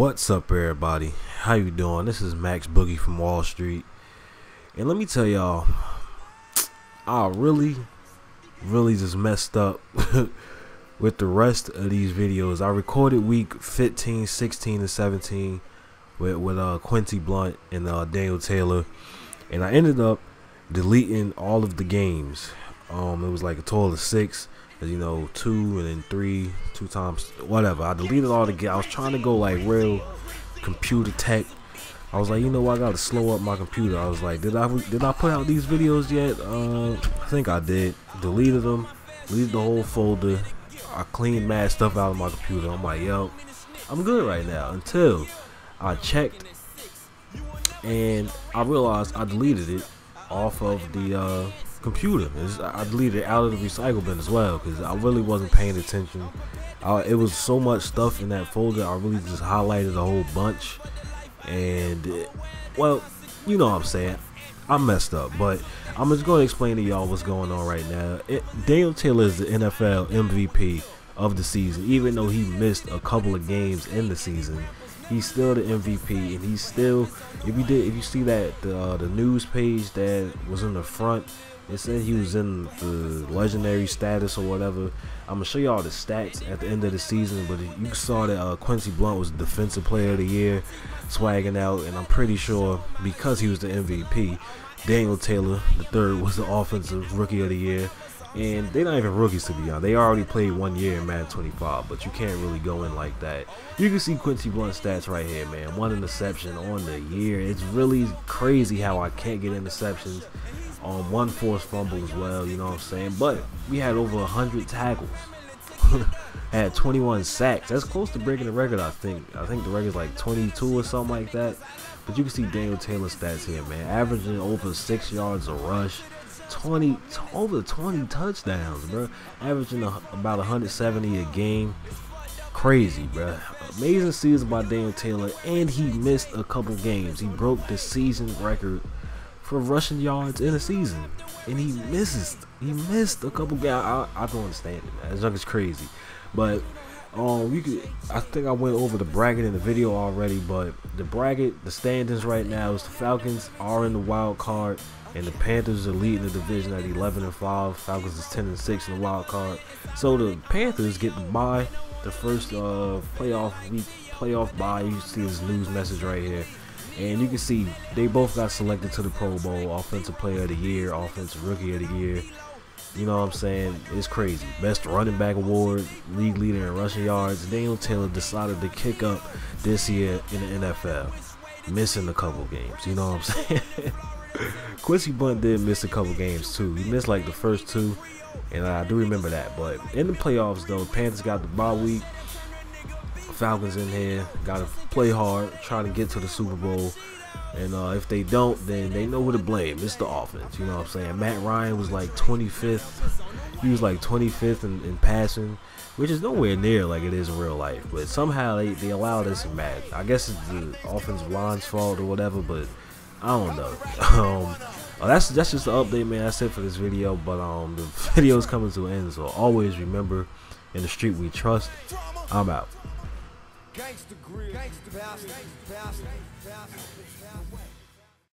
What's up everybody? How you doing? This is Maxx Boogie from Wall Street. And let me tell y'all, I really, really just messed up with the rest of these videos. I recorded week 15, 16, and 17 with, with uh, Quincy Blunt and uh, Daniel Taylor. And I ended up deleting all of the games. Um, it was like a total of six you know, two and then three, two times, whatever. I deleted all the games. I was trying to go like real computer tech. I was like, you know what, I gotta slow up my computer. I was like, did I did I put out these videos yet? Uh, I think I did. Deleted them, deleted the whole folder. I cleaned mad stuff out of my computer. I'm like, yo, I'm good right now. Until I checked and I realized I deleted it off of the uh, computer. It's, I deleted it out of the recycle bin as well because I really wasn't paying attention. I, it was so much stuff in that folder. I really just highlighted a whole bunch, and it, well, you know what I'm saying. I messed up, but I'm just going to explain to y'all what's going on right now. It, Daniel Taylor is the NFL MVP of the season, even though he missed a couple of games in the season. He's still the MVP, and he's still. If you did, if you see that the uh, the news page that was in the front it said he was in the legendary status or whatever. I'm gonna show you all the stats at the end of the season, but you saw that uh, Quincy Blunt was defensive player of the year, swagging out, and I'm pretty sure because he was the MVP, Daniel Taylor the third was the offensive rookie of the year. And they're not even rookies to be honest. They already played one year in Madden 25, but you can't really go in like that. You can see Quincy Blunt stats right here, man. One interception on the year. It's really crazy how I can't get interceptions um, one forced fumble as well, you know what I'm saying? But we had over 100 tackles. had 21 sacks. That's close to breaking the record, I think. I think the record's like 22 or something like that. But you can see Daniel Taylor's stats here, man. Averaging over 6 yards a rush. 20 over 20 touchdowns, bro. Averaging a, about 170 a game. Crazy, bro. Amazing season by Daniel Taylor, and he missed a couple games. He broke the season record for rushing yards in a season, and he misses. He missed a couple guys. I, I don't understand it. Man. That junk crazy, but um, you could. I think I went over the bracket in the video already, but the bracket, the standings right now is the Falcons are in the wild card, and the Panthers are leading the division at 11 and 5. Falcons is 10 and 6 in the wild card. So the Panthers get buy the first uh, playoff week playoff bye. You see this news message right here. And you can see they both got selected to the Pro Bowl, Offensive Player of the Year, Offensive Rookie of the Year. You know what I'm saying? It's crazy. Best running back award, league leader in rushing yards. Daniel Taylor decided to kick up this year in the NFL, missing a couple games. You know what I'm saying? Quincy Blunt did miss a couple games too. He missed like the first two, and I do remember that. But in the playoffs, though, Panthers got the bye week. Falcons in here. Got to play hard, try to get to the Super Bowl. And uh, if they don't, then they know who to blame. It's the offense. You know what I'm saying? Matt Ryan was like 25th. He was like 25th in, in passing, which is nowhere near like it is in real life. But somehow they, they allow this in Madden. I guess it's the offensive line's fault or whatever, but I don't know. Um, oh, that's that's just the update, man. That's it for this video. But um, the video is coming to an end, so always remember, in the street we trust. I'm out. Gangsta grill. Gangsta bastard. Bastard. Bastard.